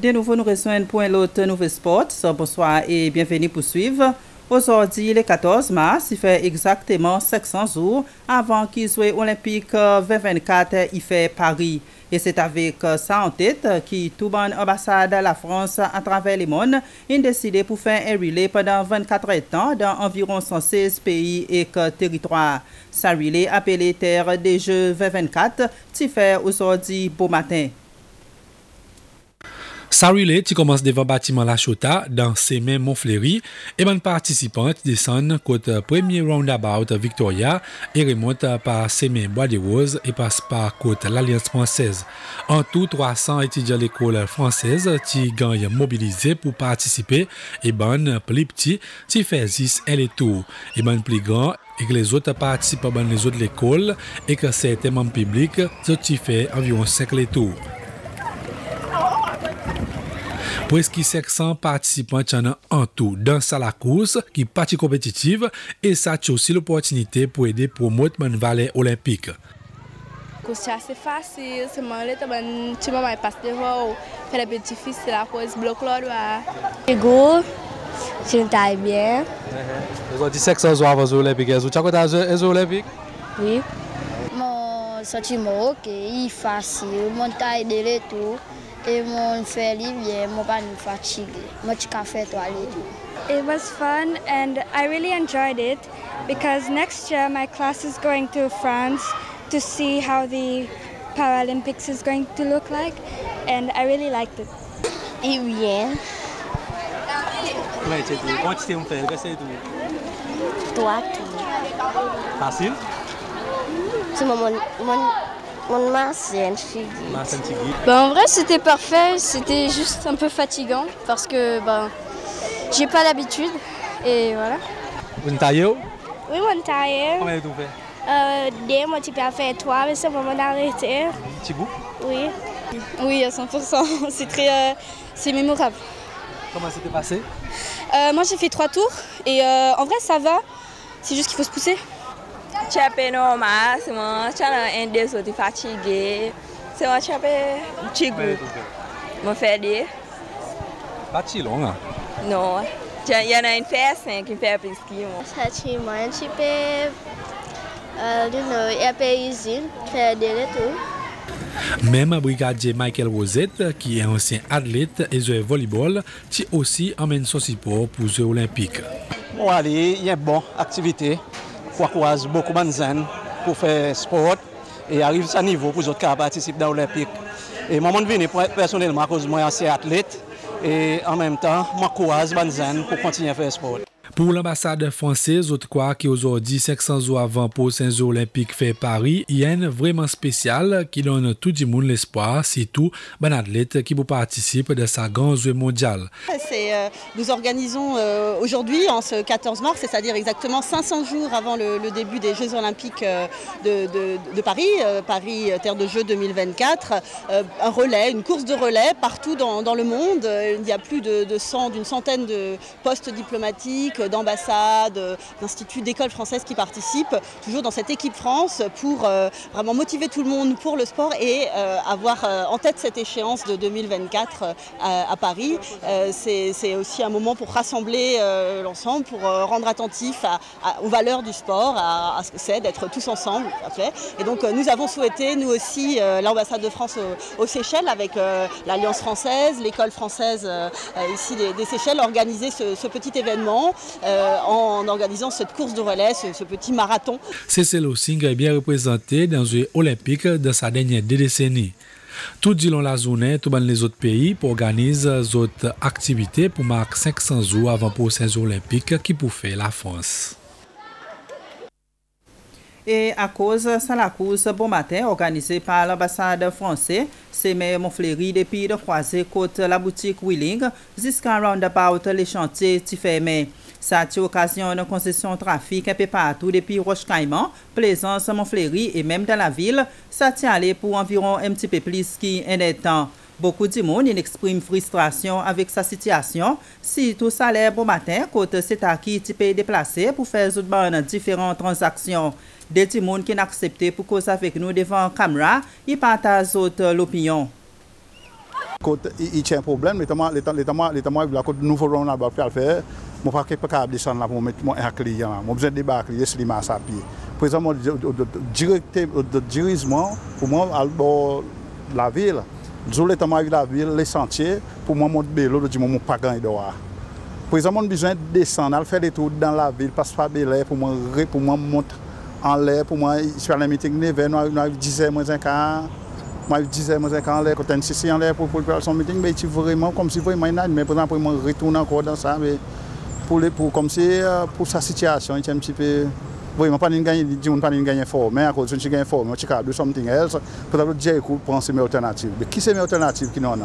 De nouveau, nous rejoignons pour un autre nouveau sport. Bonsoir et bienvenue pour suivre. Aujourd'hui, le 14 mars, il fait exactement 500 jours avant qu'ils soient olympiques 2024, il fait Paris. Et c'est avec ça en tête que tout bon ambassade de la France à travers le monde a décidé pour faire un relais pendant 24 temps dans environ 116 pays et territoires. Ça relais appelé Terre des Jeux 2024, qui fait aujourd'hui beau matin. Sarile ti komanse devan batiman la chota dan semen Monfleri e man participant desan kote premye roundabout Victoria e remonte pa semen Bois de Rose e pas pa kote l'Alliance Française. An tou 300 etidyan l'ekol fransese ti ganyan mobilize pou participe e ban pli pti ti fezis el etou e ban pli gran e ke les autres participe ban les autres l'école e ke se teman publik zot ti fe avyon 5 l'etou. Preski 500 participants en tout dans la course qui partie compétitive et ça a aussi l'opportunité pour aider promouvoir mon valet olympique. course c'est assez facile, c'est moi le temps tu m'as passe devant faire peu difficile la course bloc là. C'est good. Je taille bien. Vous avez dit 500 jours avant les Olympiques. Vous avez les Olympiques Oui. Mon sentiment ok, il est facile, mon It was fun and I really enjoyed it because next year my class is going to France to see how the Paralympics is going to look like and I really liked it. E bien. Mwen chè tou, mwen chè mwen fè, mwen chè tou. Toa tou. Fasil? Se mwen mwen... mon, mon mon ben, en vrai, c'était parfait. C'était juste un peu fatigant parce que ben, j'ai pas l'habitude. Et voilà. Vous taillez Oui. Combien de temps fait euh, Deux, moi, tu peux faire trois, mais c'est le moment d'arrêter. Petit bout? Oui. Oui, à 100%. C'est très, euh, c'est mémorable. Comment c'était passé? Euh, Moi, j'ai fait trois tours et euh, en vrai, ça va. C'est juste qu'il faut se pousser. Chapé normal, c'est moi, tu as un des autres fatigué. C'est moi, chapé petit goût. Mon fait des. Pas si long, hein? Non. Il y en a une fête qui fait plus que moi. Ça, tu m'as un petit peu. Euh, il y a paysine, faire des tout. Même brigadier Michael Rosette, qui est ancien athlète et joueur volleyball, qui aussi emmène son support pour les Olympiques. Bon, allez, il y a une bonne activité encourage beaucoup de jeunes pour faire sport et arrive à ce niveau pour les autres participer dans l'Olympique. Et moi, je viens personnellement à cause de moi, ancien athlète et en même temps, je encourage les jeunes pour continuer à faire sport. Pour l'ambassade française, autre quoi qu'aujourd'hui, 500 jours avant pour saint Jeux olympiques fait Paris, il y a une vraiment spécial qui donne tout le monde l'espoir, surtout les athlète qui participe de sa grande jeu mondiale. Euh, nous organisons euh, aujourd'hui, en ce 14 mars, c'est-à-dire exactement 500 jours avant le, début des Jeux olympiques euh, de, Paris, Paris Terre de Jeux 2024, un relais, une course de relais partout dans, le monde. Il y a plus de, d'une centaine de postes diplomatiques, d'ambassades, d'instituts, d'écoles françaises qui participent, toujours dans cette équipe France, pour euh, vraiment motiver tout le monde pour le sport et euh, avoir euh, en tête cette échéance de 2024 à, Paris. C'est aussi un moment pour rassembler l'ensemble, pour rendre attentif aux valeurs du sport, à, ce que c'est d'être tous ensemble. Et donc nous avons souhaité, nous aussi, l'ambassade de France aux, Seychelles, avec l'Alliance française, l'école française ici des, Seychelles, organiser ce petit événement euh, en organisant cette course de relais, ce, petit marathon. Cécile Singh est bien représenté dans les Olympiques de sa dernière décennie. Tout du long la journée, tout les autres pays organisent d'autres activités pour marquer 500 jours avant pour ces Olympiques qui pour faire la France. Et à cause de la course bon matin organisée par l'ambassade française, c'est même fleuri depuis de croiser côté la boutique Willing jusqu'à roundabout les chantiers qui fermés. Sa ti okasyon nan konsesyon trafik epi patou depi Roche-Caïman, Plezans, Montfléry e menm dan la vil, sa ti ale pou anviron mti pe plis ki enetan. Bokou di moun in eksprime frustrasyon avik sa sityasyon, si tou salè bon maten kote se ta ki ti pe deplase pou fè zoutban nan diferan transaksyon. De ti moun ki n'aksepte pou kosa fek nou devan kamra, i pata zout l'opinyon. Kote i chen problem, letanman la kote nouvo roun alba pou al fè, côte nouveau round là pour le faire, je ne peux pas descendre là pour mettre un client. Je besoin de débarquer les slimas à pied. Par exemple, le la je vais la ville, les sentiers, pour moi, mon vélo, je ne peux pas gagner dehors. Par exemple, j'ai besoin de tours dans la ville, passer par Bel pour moi, pour moi monter en l'air, pour moi, je suis à la meeting, nous avons 10 heures, moins un quart. Moi, je disais, moi, quand l'air, quand on en l'air pour, pour faire son meeting, mais c'est vraiment comme si pour, comme si, pour sa situation, il un petit peu. Vraiment, pas de gagner, dis pas de gagner fort, mais à cause de ce gagner fort, mais tu as something else, peut-être dire pour c'est mes alternatives. Mais qui c'est mes alternatives qui n'ont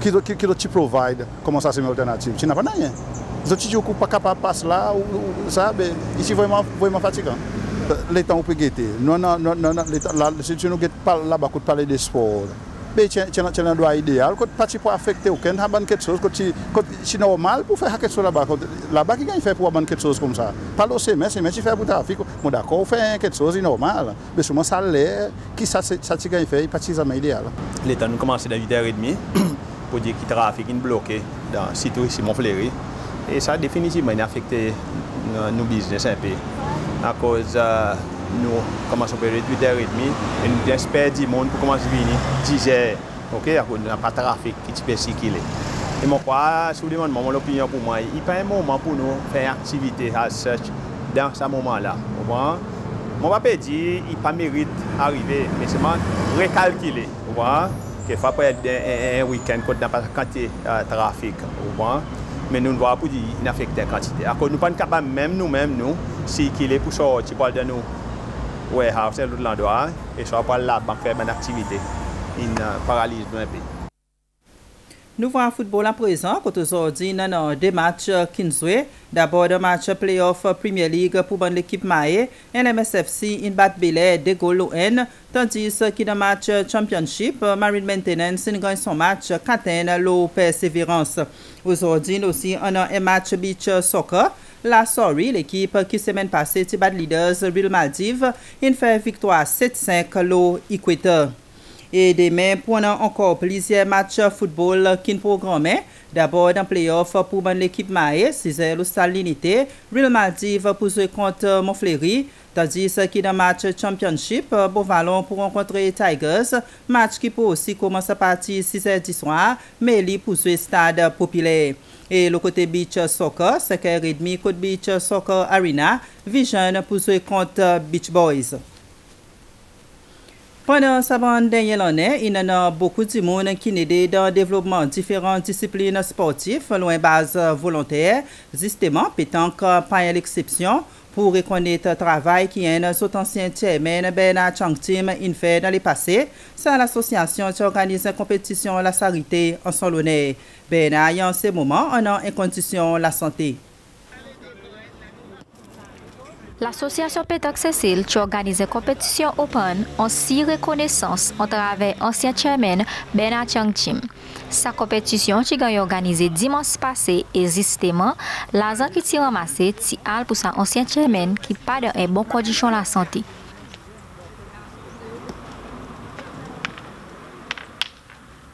Qui qui qui tu provide? Comment ça c'est mes alternatives? Tu n'as pas rien. Pas capable de passer là, ou ça, mais ici, vraiment, vraiment fatigant les temps peut guetter. Non, non, non, non, si tu nous pas parler de sport. As un droit idéal, tu pas pour affecter aucun, as quelque chose, c'est normal pour faire quelque chose là-bas. Là-bas, qui gagne fait pour avoir quelque chose comme ça. Pas le CMS, mais tu fais pour trafic. Moi, d'accord, faire quelque chose, c'est normal. Mais souvent, ça l'est, qui ça, ça tu gagne fait, pas jamais idéal. L'État nous commence à 8h30 pour dire qu'il trafic est bloqué dans le site ici, Montfleury. Et ça, définitivement, a affecté nos business un peu à cause euh, nous commençons à 8h30 et nous espérons du monde pour commencer à venir 10h. Ok, à cause de pas de trafic qui peut circuler. Et mon quoi, si vous demandez mon opinion pour moi, il n'y a pas un moment pour nous faire activité à search dans ce moment-là. Mon ne pas dire qu'il pas mérite d'arriver, mais c'est recalculer. Vous voyez? Qu'il faut pas un week-end quand il n'y a pas de trafic. Vous voyez? Mais nous ne voyons pas dire qu'il affecte la quantité. Nous ne sommes pas capables, même nous-mêmes, nous, si qu'il est pour sortir pour nous warehouse lout lan do a, e so apal la bank fè men aktivite in uh, paralize nou epi. Nouvan foutbol an prezant, kote zordi nan an non, de match euh, kinzwe, dabor de match euh, playoff euh, Premier League pou ban l'ekip Mahe, NMSFC in bat bile de golo en, tandis ki nan match championship, Marine Maintenance in gan son match katen lo perseverance. Ozordi nou si an an match beach soccer, la Sori, l'ekip ki semen pase ti bad leaders Real Maldives, yon fè victwa 7-5 lo Equator. E demen pou nan ankor plizye match foutbol kin programe, dabor dan playoff pou ban l'ekip Mae, 6e lo salinite, Real Maldives pou zwe kont Monfleri, Tandis ki nan match championship, Bovalon pou renkontre Tigers, match ki pou osi koman sa pati 6 e di swa, me li pou zwe stade popile. E lo kote Beach Soccer, seker edmi kote Beach Soccer Arena, vi jen pou zwe kont Beach Boys. Pendant sa dernière année, il y a beaucoup de monde qui aidé dans le développement de différentes disciplines sportives, loin base volontaire. Justement, pétanque pas l'exception pour reconnaître le travail qui est notre ancien chairman Bernard Changtim fait dans le passé. C'est l'association qui organise la compétition La Sarité en son honneur. Bernard, en ce moment, on a en condition la santé. L'association Pétoc Cécile qui organise compétition Open en six reconnaissances en travers ancien chairman Bernard Changchim. Sa compétition qui a organisée dimanche passé et justement, l'argent qui s'est ramassé ti al pour sa ancien chairman qui pas dans une bonne condition la santé.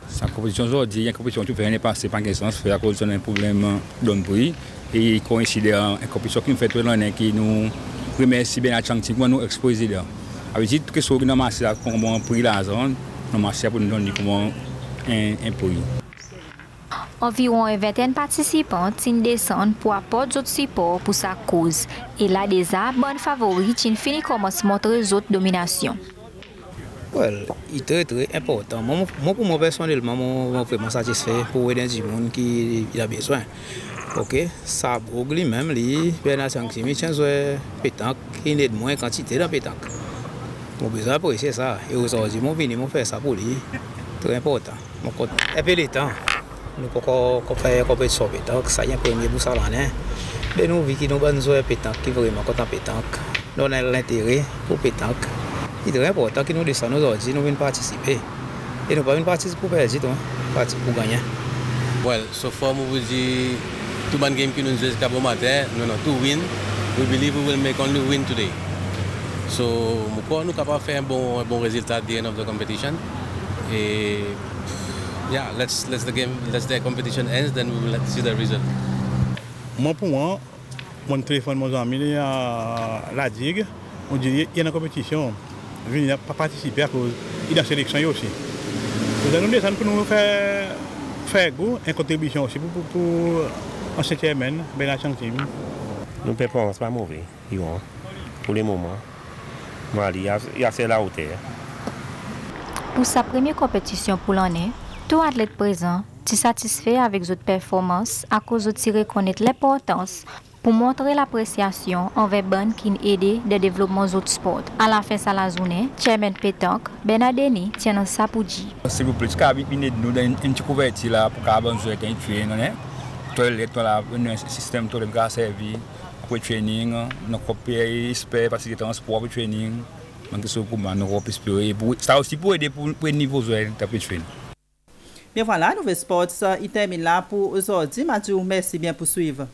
Sa compétition aujourd'hui, il une compétition qui fait passé par sens, fait à cause d'un problème d'un bruit et coïncide en une compétition qui fait tout l'année qui nous premè si ben a chantik mwen nou ekspoze de. Awe di tout ke sou ki nan masya kon mwen pri la zon, nan masya pou nou don di kon mwen impori. Environ e veten patisipan tin desan pou apot zot sipor pou sa koz. E la deza, ban favori tin fini komanse montre zot dominasyon. Well, yi tre tre important. Mwen pou mwen personelman mwen vreman satisfè pou wè den di moun ki yi la beswen. Ok, sa brog li menm li, penasyon ki mi chanswe petank, ki net mwen kantite dan petank. Mwen bezan apresye sa, e ou sa wazi mwen vini mwen fè sa pou li, tre important. Mwen kont epi li tan, nou pou kon fè kompet so petank, sa yon premye bousa lanen, eh. be nou vi ki nou ban zwe petank, ki vreman kontan petank, nou nan l'intere pou petank. I tre important ki nou desan nou zazi, nou vini patisipe, e nou pa vini patisipe pou perdi ton, patisipe pou ganyan. Well, so fò mwen vou di... two man bon game Kinunzes Cabo Matin, no, no, to win. We believe we will make only win today. So, mou kwa nou kapap fè un bon, bon rezultat at the end of the competition. E, yeah, let's, let's the game, let's the competition ends, then we will see the result. Mwen pou mwen, mwen telefon mwen zanmi li a la dig, mwen diri, yon an kompetisyon, vini pa patisipe a kouz, yon an seleksyon yo osi. Mwen nou desan pou nou fè, fè go, en kontribisyon osi pou, pou, pou pour, pour en septième, ben la chantier. Nos performances pas mauvais, pour le moment. Voilà, il a fait la hauteur. Pour sa première compétition pour l'année, tout athlète présent est satisfait avec votre performance à cause de reconnaître l'importance pour montrer l'appréciation envers ban qui aidé de développement d'autres sports. À la fin de la journée, Chairman Petank, Benadeni, tient pour dire. S'il vous plaît, nous donner une petite couverture là pour qu'on ait un training. Toilette, un système qui a servi pour le training, nous copier, espère parce que c'est un sport pour le training. Donc, c'est pour nous espérer. Ça aussi pour aider pour le niveau de training. Bien voilà, Nouvel Sports, il termine là pour aujourd'hui. Mathieu, merci bien pour suivre.